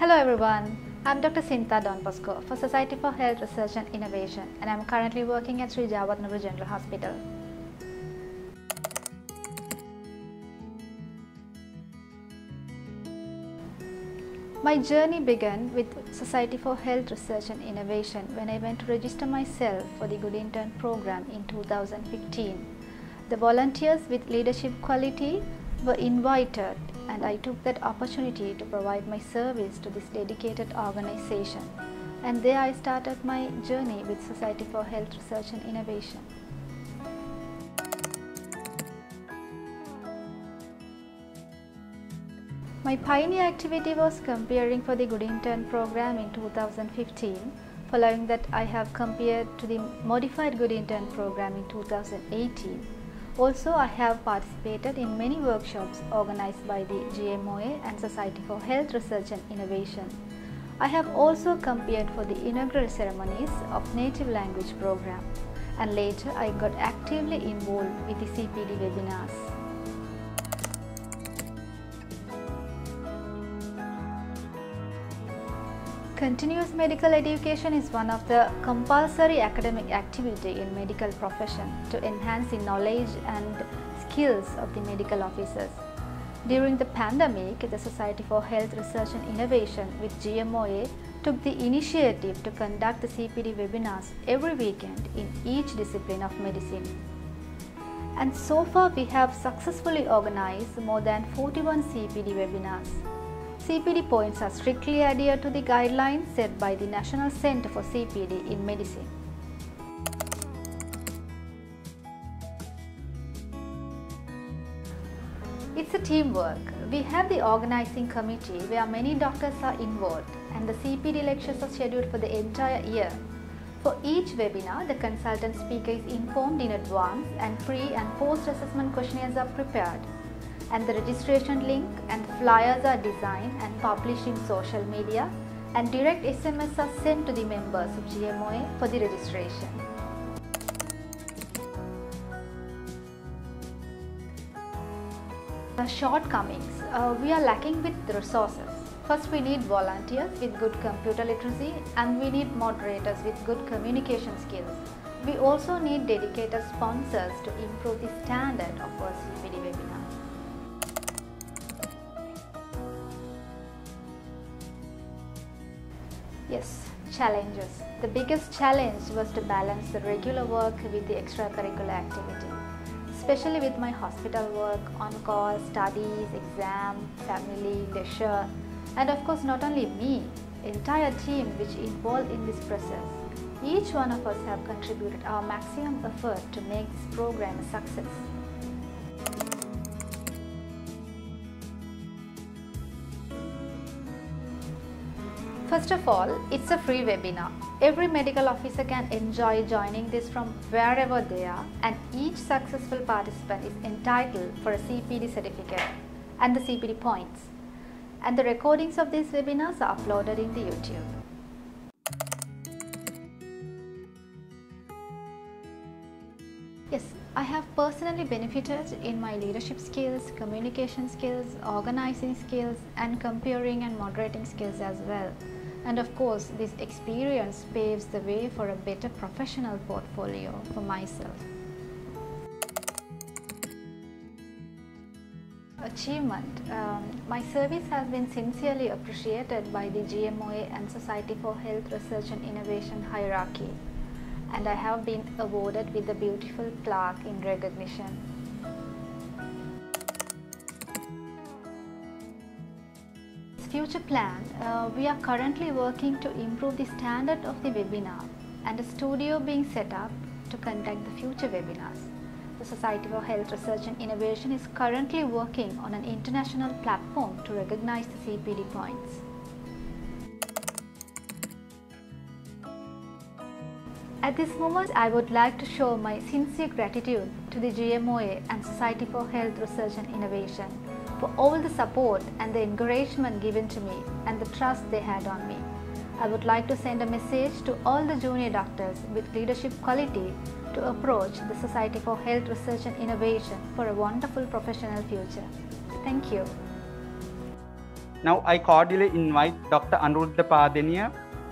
Hello everyone, I'm Dr. Cyntha Don for Society for Health Research and Innovation and I'm currently working at Sri Jayewardenepura General Hospital. My journey began with Society for Health Research and Innovation when I went to register myself for the Good Intern program in 2015. The volunteers with leadership quality were invited and I took that opportunity to provide my service to this dedicated organization. And there I started my journey with Society for Health Research and Innovation. My pioneer activity was comparing for the Good Intern program in 2015. Following that, I have compared to the modified Good Intern program in 2018. Also, I have participated in many workshops organized by the GMOA and Society for Health Research and Innovation. I have also compared for the inaugural ceremonies of native language program and later I got actively involved with the CPD webinars. Continuous medical education is one of the compulsory academic activity in medical profession to enhance the knowledge and skills of the medical officers. During the pandemic, the Society for Health Research and Innovation with GMOA took the initiative to conduct the CPD webinars every weekend in each discipline of medicine. And so far we have successfully organized more than 41 CPD webinars. CPD points are strictly adhered to the guidelines set by the National Center for CPD in Medicine. It's a teamwork. We have the organizing committee where many doctors are involved and the CPD lectures are scheduled for the entire year. For each webinar, the consultant speaker is informed in advance and pre and post assessment questionnaires are prepared and the registration link and flyers are designed and published in social media and direct SMS are sent to the members of GMOA for the registration. The shortcomings, uh, we are lacking with resources. First we need volunteers with good computer literacy and we need moderators with good communication skills. We also need dedicated sponsors to improve the standard of our CPD webinar. Yes, challenges. The biggest challenge was to balance the regular work with the extracurricular activity, especially with my hospital work, on-call, studies, exam, family, leisure, and of course not only me, entire team which involved in this process. Each one of us have contributed our maximum effort to make this program a success. First of all, it's a free webinar. Every medical officer can enjoy joining this from wherever they are and each successful participant is entitled for a CPD certificate and the CPD points. And the recordings of these webinars are uploaded in the YouTube. Yes, I have personally benefited in my leadership skills, communication skills, organizing skills and comparing and moderating skills as well. And of course, this experience paves the way for a better professional portfolio for myself. Achievement. Um, my service has been sincerely appreciated by the GMOA and Society for Health Research and Innovation hierarchy and I have been awarded with a beautiful plaque in recognition. Future plan, uh, we are currently working to improve the standard of the webinar and a studio being set up to conduct the future webinars. The Society for Health Research and Innovation is currently working on an international platform to recognize the CPD points. At this moment, I would like to show my sincere gratitude to the GMOA and Society for Health Research and Innovation for all the support and the encouragement given to me and the trust they had on me. I would like to send a message to all the junior doctors with leadership quality to approach the Society for Health Research and Innovation for a wonderful professional future. Thank you. Now I cordially invite Dr. Anuruddha Padeniya,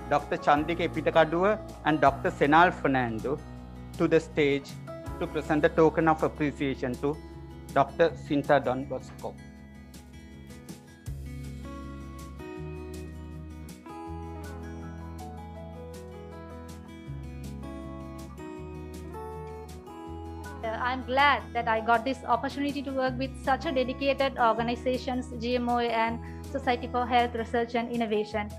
Dr. Chandika Epitakaduwa and Dr. Senal Fernando to the stage to present the token of appreciation to Dr. Cyntha Don Bosco. Uh, I'm glad that I got this opportunity to work with such a dedicated organizations, GMO and Society for Health Research and Innovation.